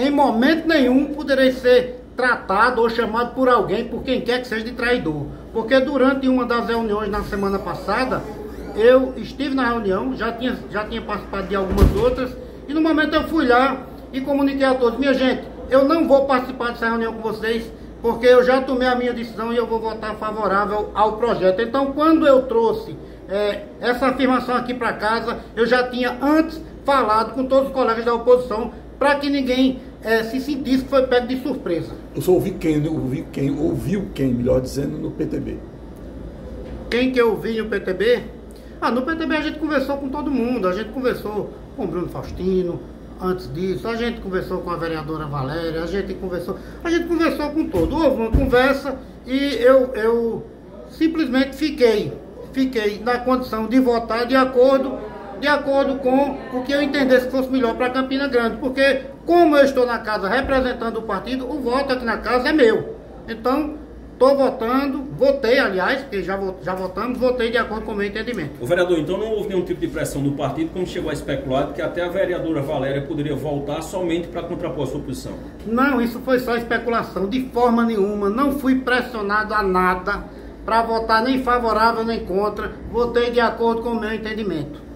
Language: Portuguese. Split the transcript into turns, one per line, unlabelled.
em momento nenhum poderei ser tratado ou chamado por alguém, por quem quer que seja, de traidor. Porque durante uma das reuniões na semana passada, eu estive na reunião, já tinha, já tinha participado de algumas outras, e no momento eu fui lá e comuniquei a todos, minha gente, eu não vou participar dessa reunião com vocês, porque eu já tomei a minha decisão e eu vou votar favorável ao projeto. Então, quando eu trouxe é, essa afirmação aqui para casa, eu já tinha antes falado com todos os colegas da oposição para que ninguém é, se sentisse que foi pego de surpresa.
O senhor ouviu quem, ouviu quem, ouviu quem, melhor dizendo, no PTB?
Quem que eu ouvi no PTB? Ah, no PTB a gente conversou com todo mundo, a gente conversou com o Bruno Faustino, antes disso, a gente conversou com a vereadora Valéria, a gente conversou, a gente conversou com todo. Houve uma conversa e eu, eu simplesmente fiquei, fiquei na condição de votar de acordo, de acordo com o que eu entendesse que fosse melhor para Campina Grande, porque como eu estou na casa representando o partido, o voto aqui na casa é meu. Então, Estou votando, votei, aliás, porque já, já votamos, votei de acordo com o meu entendimento.
O vereador, então não houve nenhum tipo de pressão do partido, como chegou a especular, que até a vereadora Valéria poderia voltar somente para contrapor a sua posição?
Não, isso foi só especulação, de forma nenhuma. Não fui pressionado a nada para votar nem favorável nem contra. Votei de acordo com o meu entendimento.